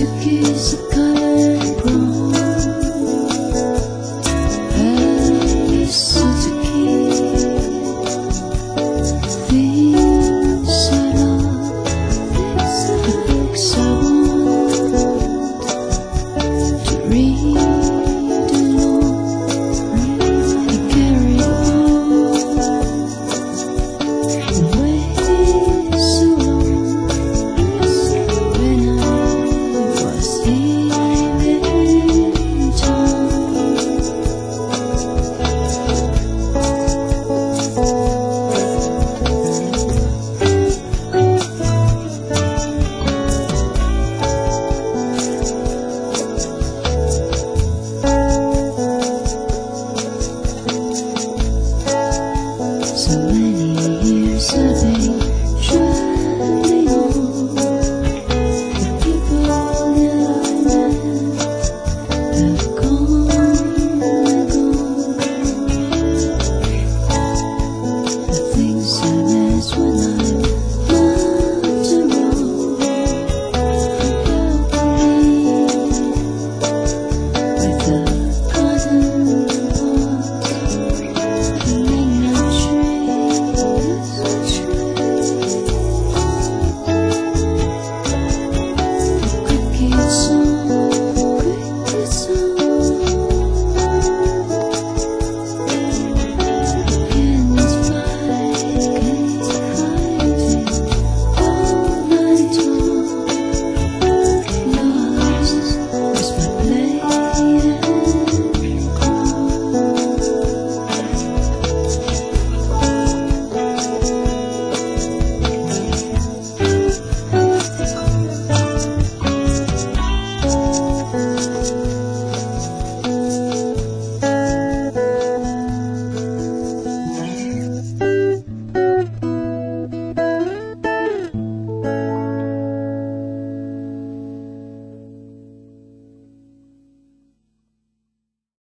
to kiss the